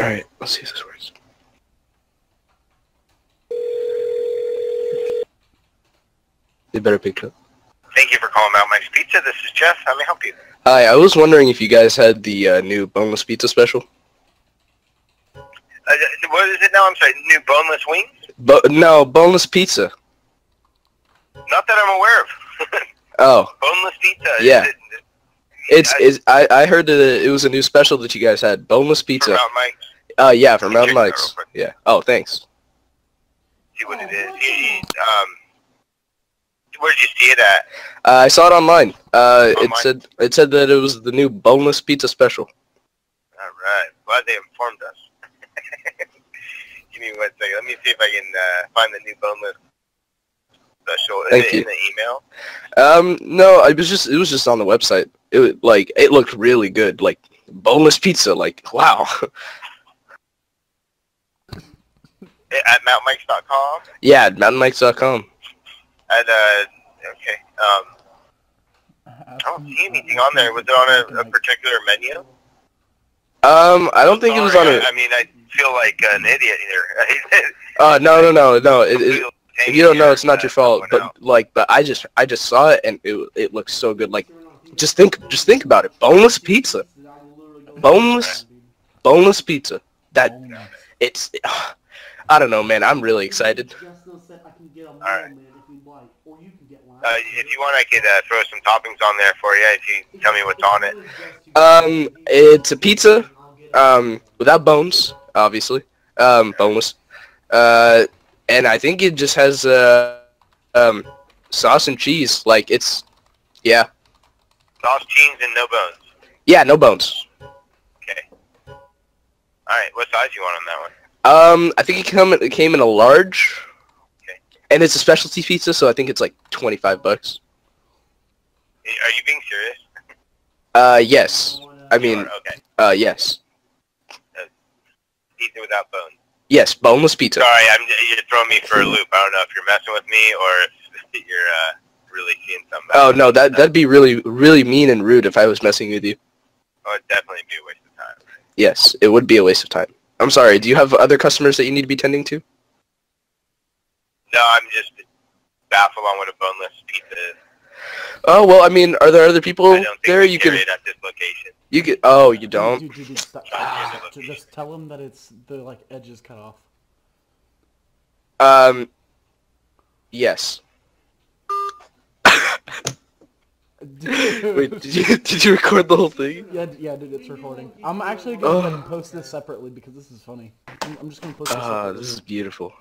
Alright, let's see if this works. They better pick up. Thank you for calling out Mike's Pizza. This is Jeff. How may I help you? Hi, I was wondering if you guys had the uh, new boneless pizza special. Uh, what is it now? I'm sorry. New boneless wings? But no, boneless pizza. Not that I'm aware of. Oh, boneless pizza. Yeah. it- it's I- is I I heard that it was a new special that you guys had boneless pizza. Mount Mike's. Uh, yeah, me Mountain Mike's. Yeah. Oh, thanks. See what it is. You- um, where did you see it at? Uh, I saw it online. Uh, it said it said that it was the new boneless pizza special. All right. Glad they informed us. Give me one second. Let me see if I can uh, find the new boneless special. Is Thank it you. in the email? Um, no, it was just it was just on the website. It was, like it looked really good, like boneless pizza. Like wow. At mountmikes.com? yeah, mountainmikes.com. At, uh, okay. Um, I don't see anything on there. Was it on a, a particular menu? Um, I don't think it was on Sorry, a. I, mean, I feel like an idiot here. Uh, no, no, no, no. It, it, if you don't know, it's not your fault. But like, but I just I just saw it and it it looks so good. Like, just think just think about it. Boneless pizza, boneless boneless pizza. That it's. I don't know, man. I'm really excited. Alright. Uh, if you want, I could uh, throw some toppings on there for you if you tell me what's on it. Um, it's a pizza, um, without bones, obviously, um, boneless. Uh, and I think it just has uh, um, sauce and cheese. Like it's, yeah, Sauce, cheese, and no bones. yeah, no bones. Okay. All right. What size you want on that one? Um, I think it come it came in a large, Okay. and it's a specialty pizza, so I think it's like twenty five bucks. Are you being serious? Uh, yes. I mean, okay. uh, yes, Pizza without bones. yes, boneless pizza. Sorry, I'm you're throwing me for a loop. I don't know if you're messing with me or if you're uh, really seeing something. Oh no, that that'd be really really mean and rude if I was messing with you. Oh, it'd definitely be a waste of time. Yes, it would be a waste of time. I'm sorry. Do you have other customers that you need to be tending to? No, I'm just baffled on what a boneless pizza is. Oh well, I mean, are there other I people don't think there? You can at this location. you can. Oh, you don't. Dude, dude, dude, stop. Ah. Ju- just tell them that it's the like edges cut off. Um. Yes. Dude. Wait, did you did you record the whole thing? Yeah, yeah, dude, it's recording. I'm actually gonna and post this separately because this is funny. I'm, I'm just gonna post this. Ah, separately. this is beautiful.